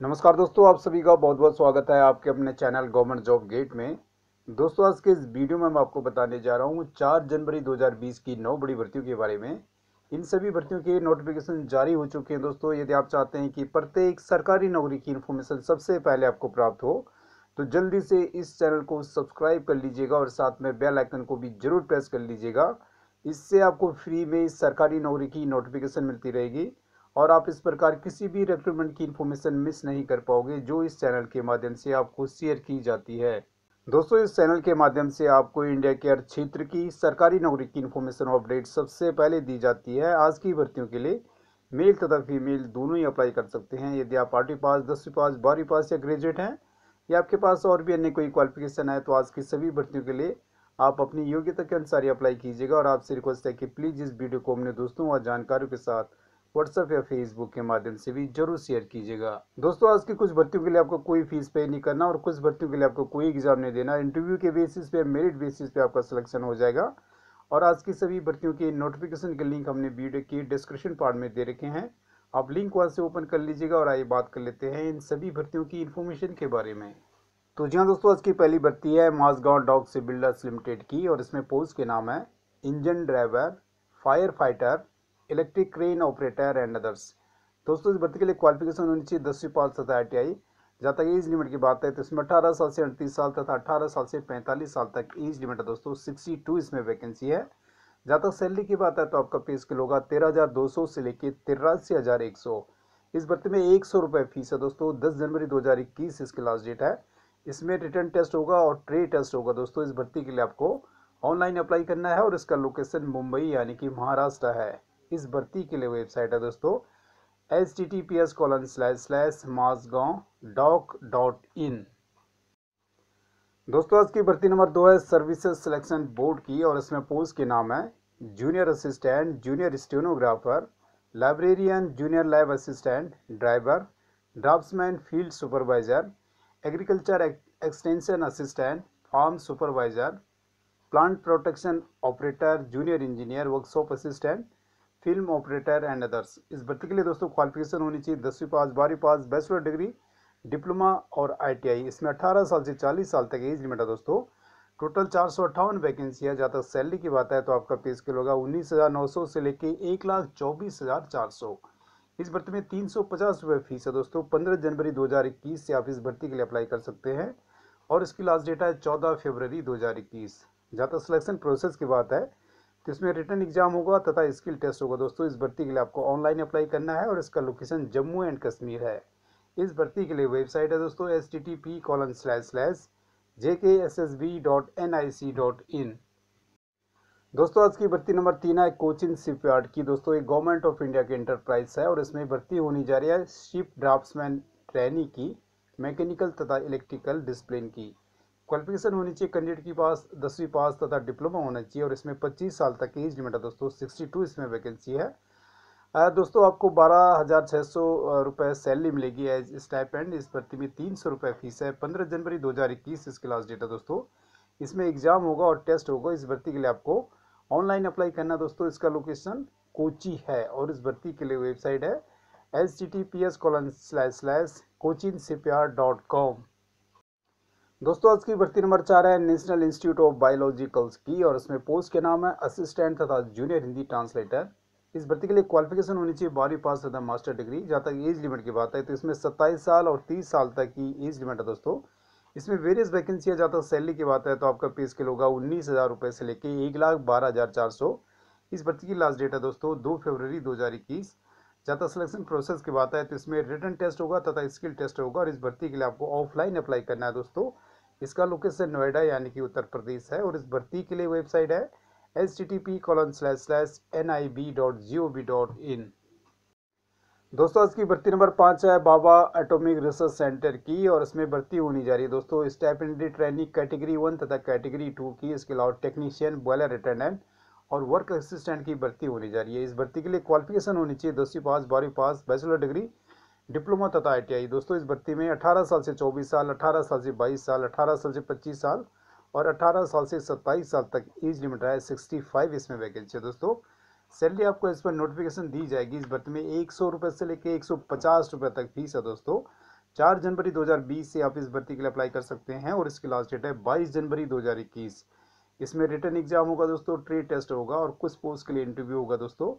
नमस्कार दोस्तों, आप सभी का बहुत बहुत स्वागत है आपके अपने चैनल गवर्नमेंट जॉब गेट में। दोस्तों, आज के इस वीडियो में मैं आपको बताने जा रहा हूँ, चार जनवरी 2020 की नौ बड़ी भर्तियों के बारे में। इन सभी भर्तियों के नोटिफिकेशन जारी हो चुके हैं दोस्तों। यदि आप चाहते हैं कि प्रत्येक सरकारी नौकरी की इन्फॉर्मेशन सबसे पहले आपको प्राप्त हो तो जल्दी से इस चैनल को सब्सक्राइब कर लीजिएगा और साथ में बेल आइकन को भी ज़रूर प्रेस कर लीजिएगा। इससे आपको फ्री में सरकारी नौकरी की नोटिफिकेशन मिलती रहेगी। और आप इस प्रकार किसी भी रिक्रूटमेंट की इन्फॉर्मेशन मिस नहीं कर पाओगे, जो इस चैनल के माध्यम से आपको शेयर की जाती है। दोस्तों, इस चैनल के माध्यम से आपको इंडिया के हर क्षेत्र की सरकारी नौकरी की इन्फॉर्मेशन अपडेट सबसे पहले दी जाती है। आज की भर्तियों के लिए मेल तथा फीमेल दोनों ही अप्लाई कर सकते हैं। यदि आप आठवीं पास, दसवीं पास, बारहवीं पास या ग्रेजुएट हैं या आपके पास और भी अन्य कोई क्वालिफिकेशन है तो आज की सभी भर्तियों के लिए आप अपनी योग्यता के अनुसार ही अप्लाई कीजिएगा। और आपसे रिक्वेस्ट है कि प्लीज़ इस वीडियो को अपने दोस्तों और जानकारों के साथ व्हाट्सएप या फेसबुक के माध्यम से भी ज़रूर शेयर कीजिएगा। दोस्तों, आज की कुछ भर्तियों के लिए आपको कोई फ़ीस पे नहीं करना और कुछ भर्तियों के लिए आपको कोई एग्ज़ाम नहीं देना। इंटरव्यू के बेसिस पे मेरिट बेसिस पे आपका सिलेक्शन हो जाएगा। और आज की सभी भर्तियों के नोटिफिकेशन के लिंक हमने वीडियो की डिस्क्रिप्शन पार्ट में दे रखे हैं। आप लिंक वहाँ से ओपन कर लीजिएगा और आइए बात कर लेते हैं इन सभी भर्तियों की इन्फॉर्मेशन के बारे में। तो जी हाँ दोस्तों, आज की पहली भर्ती है मासगांव डॉग से बिल्डर्स लिमिटेड की और इसमें पोस्ट के नाम है engine driver, fire fighter electric crane operator and others दोस्तों, इस भर्ती के लिए क्वालिफिकेशन होनी चाहिए दसवीं पास तथा आई टी आई जहाँ तक एज लिमिट की बात है तो इसमें अठारह साल से अड़तीस साल तथा अठारह साल से पैंतालीस साल तक एज लिमिट है दोस्तों। सिक्सटी टू इसमें वैकेंसी है। जहाँ तक सैलरी की बात है तो आपका पे स्केल होगा तेरह हज़ार दो सौ से लेकर तिरासी हज़ार एक सौ। इस भर्ती में एक सौ रुपये फ़ीस है दोस्तों। दस जनवरी दो हज़ार इक्कीस इसकी लास्ट डेट है। इसमें रिटर्न टेस्ट होगा और ट्रे टेस्ट होगा दोस्तों। इस भर्ती के लिए आपको ऑनलाइन अप्लाई करना है और इसका लोकेशन मुंबई यानी कि महाराष्ट्र है। इस भर्ती के लिए वेबसाइट है दोस्तों H T T P S colon slash slash Mazagon dock dot in दोस्तों, आज की भर्ती नंबर दो है सर्विसेज़ सिलेक्शन बोर्ड की और इसमें पोस्ट के नाम है। Junior assistant junior stenographer librarian junior lab assistant driver draftsman field supervisor agriculture extension assistant farm supervisor plant protection operator junior engineer workshop assistant film operator and others. इस भर्ती के लिए दोस्तों क्वालिफिकेशन होनी चाहिए, दसवीं पास, बारहवीं पास बैचलर डिग्री डिप्लोमा और आईटीआई इसमें 18 साल से 40 साल तक एज लिमिट है दोस्तों। टोटल चार सौ अट्ठावन वैकेंसी है, जहाँ तक सैलरी की बात है तो आपका पे स्केल होगा उन्नीस हज़ार नौ सौ से लेके एक लाख चौबीस हज़ार चार सौ। इस भर्ती में तीन सौ पचास रुपये फ़ीस है दोस्तों। पंद्रह जनवरी दो हज़ार इक्कीस से आप इस भर्ती के लिए अप्लाई कर सकते हैं और इसकी लास्ट डेट है चौदह फरवरी दो हज़ार इक्कीस। जहाँ तक सिलेक्शन प्रोसेस की बात है तो इसमें रिटर्न एग्ज़ाम होगा तथा स्किल टेस्ट होगा। दोस्तों, इस भर्ती के लिए आपको ऑनलाइन अप्लाई करना है और इसका लोकेशन जम्मू एंड कश्मीर है। इस भर्ती के लिए वेबसाइट है दोस्तों H T T P colon slash slash J K S S B dot N I C dot in दोस्तों, आज की भर्ती नंबर तीन है कोचिन शिपयार्ड की। दोस्तों एक गवर्नमेंट ऑफ़ इंडिया की इंटरप्राइज है और इसमें भर्ती होनी जा रही है शिप ड्राफ्ट्समैन ट्रेनी की, मैकेनिकल तथा इलेक्ट्रिकल डिसिप्लिन की। क्वालिफिकेशन होनी चाहिए कैंडिडेट के पास, दसवीं पास तथा डिप्लोमा होना चाहिए और इसमें 25 साल तक की एज लिमिट है दोस्तों। 62 इसमें वैकेंसी है। दोस्तों आपको बारह हज़ार छः सौ रुपये सैलरी मिलेगी एज स्टाइपेंड इस भर्ती में तीन सौ रुपये फ़ीस है। पंद्रह जनवरी 2021 इसकी लास्ट डेट है दोस्तों। इसमें एग्ज़ाम होगा और टेस्ट होगा। इस भर्ती के लिए आपको ऑनलाइन अप्लाई करना दोस्तों। इसका लोकेशन कोची है और इस भर्ती के लिए वेबसाइट है। H T T P S colon slash slash Cochin shipyard dot com दोस्तों, आज की भर्ती नंबर चार है नेशनल इंस्टीट्यूट ऑफ़ बायोलॉजिकल्स की, और इसमें पोस्ट के नाम है असिस्टेंट तथा जूनियर हिंदी ट्रांसलेटर इस भर्ती के लिए क्वालिफिकेशन होनी चाहिए, बारहवीं पास तथा मास्टर डिग्री जहाँ तक एज लिमिट की बात है तो इसमें सत्ताईस साल और तीस साल तक की एज लिमिट है दोस्तों। इसमें वेरियस वैकेंसी है, जहाँ तक सैलरी की बात है तो आपका पे स्केल होगा उन्नीस हज़ार रुपये से लेकर एक लाख बारह हज़ार चार सौ। इस भर्ती की लास्ट डेट है दोस्तों, दो फरवरी दो हज़ार इक्कीस। जहाँ तक सिलेक्शन प्रोसेस की बात है तो इसमें रिटर्न टेस्ट होगा तथा स्किल टेस्ट होगा, और इस भर्ती के लिए आपको ऑफलाइन अप्लाई करना है दोस्तों। इसका लोकेशन नोएडा यानी कि उत्तर प्रदेश है और इस भर्ती के लिए वेबसाइट है H T T P colon slash slash N I B dot G O V dot in दोस्तों, आज की भर्ती नंबर पाँच है बाबा एटॉमिक रिसर्च सेंटर की और इसमें भर्ती होनी जा रही है। दोस्तों step stipendiary training category one तथा कैटेगरी टू की इसके अलावा टेक्नीशियन बॉयलर अटेंडेंट और वर्क असिस्टेंट की भर्ती होनी जा रही है। इस भर्ती के लिए क्वालिफिकेशन होनी चाहिए। दसवीं पास बारहवीं पास बैचलर डिग्री डिप्लोमा तथा आईटीआई। दोस्तों, इस भर्ती में 18 साल से 24 साल 18 साल से 22 साल 18 साल से 25 साल और 18 साल से 27 साल तक एज लिमिट है 65 इसमें वैकेंसी है। दोस्तों, सैलरी आपको इस पर नोटिफिकेशन दी जाएगी। इस भर्ती में एक सौ से लेकर एक सौ तक फ़ीस है दोस्तों। चार जनवरी 2020 से आप इस भर्ती के लिए अप्लाई कर सकते हैं और इसकी लास्ट डेट है 22 जनवरी 2021 इसमें रिटर्न एग्ज़ाम होगा दोस्तों, ट्रेड टेस्ट होगा और कुछ पोस्ट के लिए इंटरव्यू होगा दोस्तों।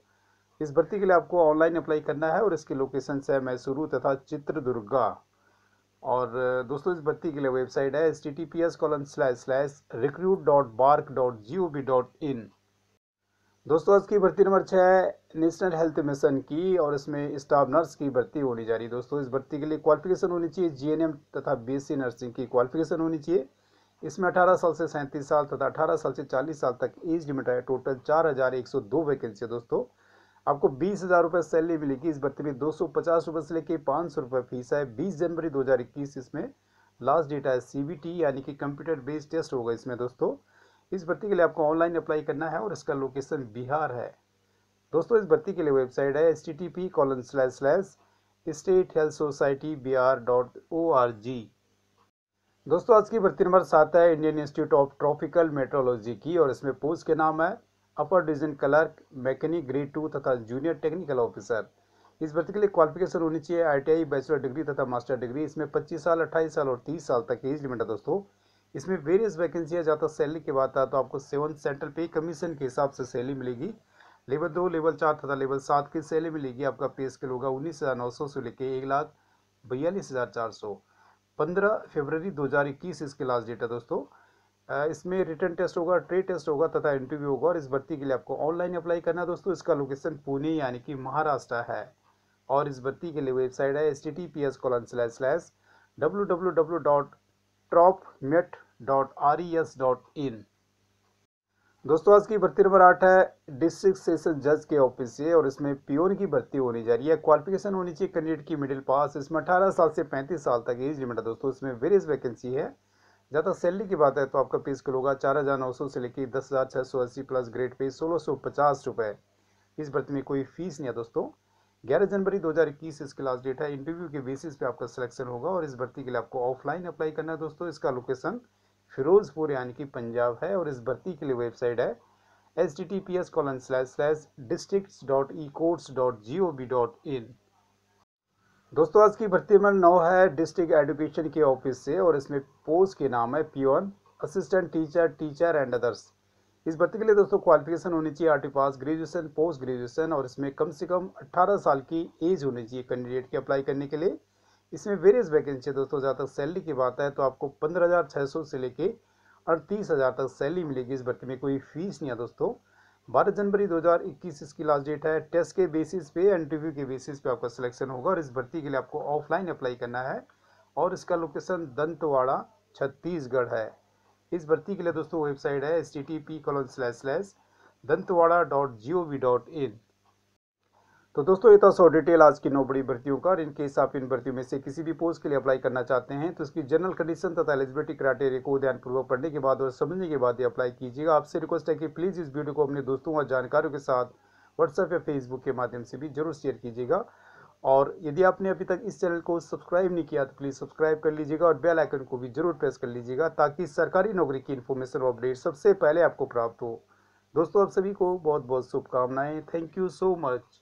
इस भर्ती के लिए आपको ऑनलाइन अप्लाई करना है और इसकी लोकेशन है मैसूरू तथा चित्रदुर्गा। और दोस्तों, इस भर्ती के लिए वेबसाइट है S T T P S colon slash slash recruit dot BARC dot G O V dot in दोस्तों, आज की भर्ती नंबर छः है, नेशनल हेल्थ मिशन की, और इसमें स्टाफ नर्स की भर्ती होनी जा रही है। दोस्तों, इस भर्ती के लिए क्वालिफिकेशन होनी चाहिए, जीएनएम तथा बी एस सी नर्सिंग की क्वालिफिकेशन होनी चाहिए। इसमें 18 साल से सैंतीस साल तथा 18 साल से 40 साल तक एज लिमिट है, टोटल चार हज़ार एक सौ दो वैकेंसी है, दोस्तों। आपको बीस हज़ार रुपये सैलरी मिलेगी। इस भर्ती में दो सौ पचास रुपये से लेकर पाँच सौ रुपये फ़ीस है। बीस जनवरी दो हज़ार इक्कीस, इसमें लास्ट डेट है सीबीटी यानी कि कंप्यूटर बेस्ड टेस्ट होगा इसमें दोस्तों। इस भर्ती के लिए आपको ऑनलाइन अप्लाई करना है और इसका लोकेशन बिहार है। दोस्तों, इस भर्ती के लिए वेबसाइट है H T T P colon slash slash state health society Bihar dot O R G दोस्तों, आज की भर्ती नंबर सात है Indian institute of tropical meteorology की, और इसमें पोस्ट के नाम है। Upper division clerk mechanic grade two तथा जूनियर टेक्निकल ऑफिसर इस भर्ती के लिए क्वालिफिकेशन होनी चाहिए आईटीआई बैचलर डिग्री तथा मास्टर डिग्री इसमें 25 साल 28 साल और 30 साल तक एज लिमिट है दोस्तों। इसमें वेरियस वैकेंसी है जहाँ सैलरी की बात है तो आपको सेवन सेंट्रल पे कमीशन के हिसाब से सैलरी मिलेगी। लेवल दो लेवल चार तथा लेवल सात की सैलरी मिलेगी। आपका पे स्केल होगा उन्नीस हज़ार नौ सौ से लेकर एक लाख बयालीस हज़ार चार सौ। पंद्रह फरवरी दो हज़ार इक्कीस इसके लास्ट डेट है दोस्तों। इसमें रिटर्न टेस्ट होगा, ट्रेड टेस्ट होगा तथा इंटरव्यू होगा और इस भर्ती के लिए आपको ऑनलाइन अप्लाई करना है। दोस्तों, इसका लोकेशन पुणे यानी कि महाराष्ट्र है और इस भर्ती के लिए वेबसाइट है H T T P S colon slash slash W W W dot trop met dot R E S dot in दोस्तों, आज की भर्ती नंबर आठ है डिस्ट्रिक्ट सेशन जज के ऑफ़िस से और इसमें पियोन की भर्ती होनी जा रही है। क्वालिफिकेशन होनी चाहिए कैंडिडेट की मिडिल पास इसमें 18 साल से 35 साल तक एज लिमिट है। दोस्तों, इसमें वेरियस वैकेंसी है। ज़्यादा सैलरी की बात है तो आपका पे स्केल होगा चार हज़ार नौ सौ से लेकर दस हज़ार छः सौ अस्सी प्लस ग्रेड पे सोलह सौ पचास रुपये इस भर्ती में कोई फ़ीस नहीं है दोस्तों। ग्यारह जनवरी 2021 इसकी लास्ट डेट है। इंटरव्यू के बेसिस पे आपका सिलेक्शन होगा और इस भर्ती के लिए आपको ऑफलाइन अप्लाई करना है दोस्तों। इसका लोकेशन फिरोजपुर यानी कि पंजाब है और इस भर्ती के लिए वेबसाइट है H D T P S colon slash slash district dot E courts dot G O V dot in दोस्तों, आज की भर्ती नंबर नौ है डिस्ट्रिक्ट एजुकेशन के ऑफ़िस से और इसमें पोस्ट के नाम है peon assistant teacher teacher and others. इस भर्ती के लिए दोस्तों क्वालिफिकेशन होनी चाहिए आर पास ग्रेजुएशन, पोस्ट ग्रेजुएशन और इसमें कम से कम 18 साल की एज होनी चाहिए कैंडिडेट की अप्लाई करने के लिए। इसमें वेरियस वैकेंसी दोस्तों, जहाँ तक सैलरी की बात है तो आपको पंद्रह सौ से लेके अड़तीस तक सैलरी मिलेगी। इस भर्ती में कोई फ़ीस नहीं है दोस्तों। बारह जनवरी 2021 इसकी लास्ट डेट है। टेस्ट के बेसिस पे इंटरव्यू के बेसिस पे आपका सिलेक्शन होगा और इस भर्ती के लिए आपको ऑफलाइन अप्लाई करना है। और इसका लोकेशन दंतवाड़ा, छत्तीसगढ़ है। इस भर्ती के लिए दोस्तों वेबसाइट है S T T P colon slash slash Dantewada dot G O V dot in तो दोस्तों, ये था सौ डिटेल आज की नौ बड़ी भर्तियों का और इन केस आप इन भर्तियों में से किसी भी पोस्ट के लिए अप्लाई करना चाहते हैं तो इसकी जनरल कंडीशन तथा एलिजिबिलिटी क्राइटेरिया को ध्यानपूर्वक पढ़ने के बाद और समझने के बाद ही अप्लाई कीजिएगा। आपसे रिक्वेस्ट है कि प्लीज़ इस वीडियो को अपने दोस्तों और जानकारों के साथ व्हाट्सएप या फेसबुक के माध्यम से भी ज़रूर शेयर कीजिएगा। और यदि आपने अभी तक इस चैनल को सब्सक्राइब नहीं किया तो प्लीज़ सब्सक्राइब कर लीजिएगा और बेल आइकन को भी ज़रूर प्रेस कर लीजिएगा, ताकि सरकारी नौकरी की इन्फॉर्मेशन और अपडेट सबसे पहले आपको प्राप्त हो। दोस्तों, आप सभी को बहुत बहुत शुभकामनाएँ। Thank you so much.